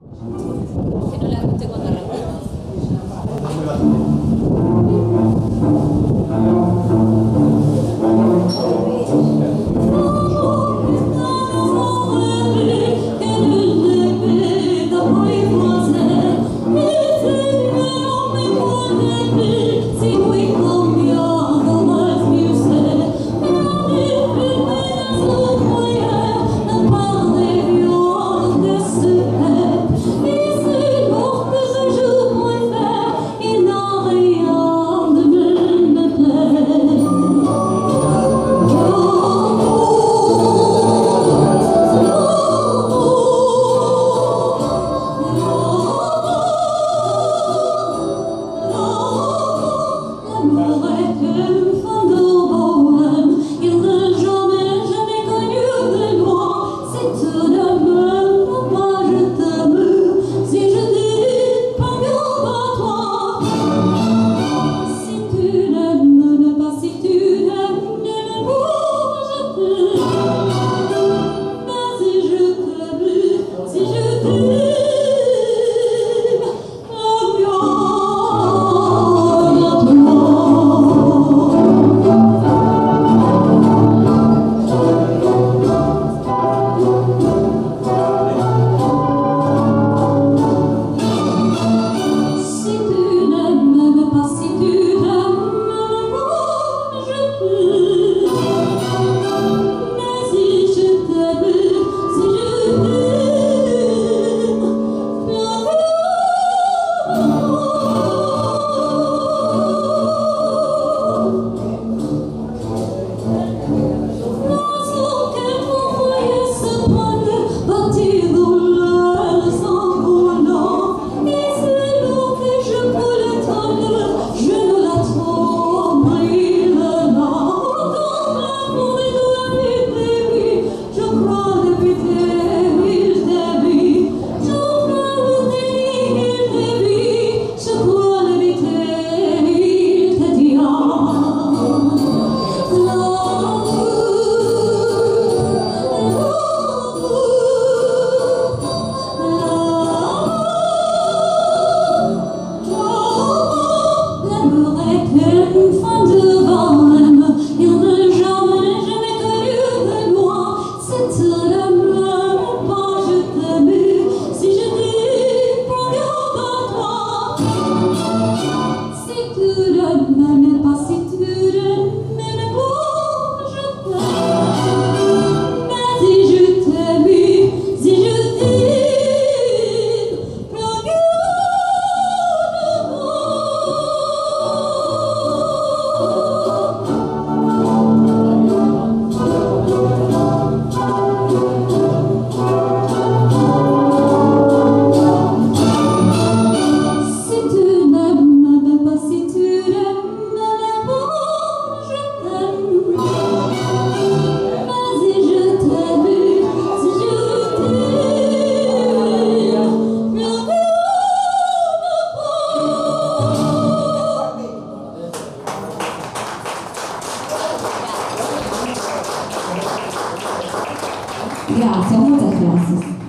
Que no la escuché cuando arrancó. Ja, so muss.